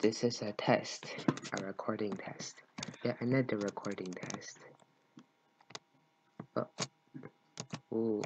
this is a test, a recording test. Yeah, another recording test. Oh, ooh.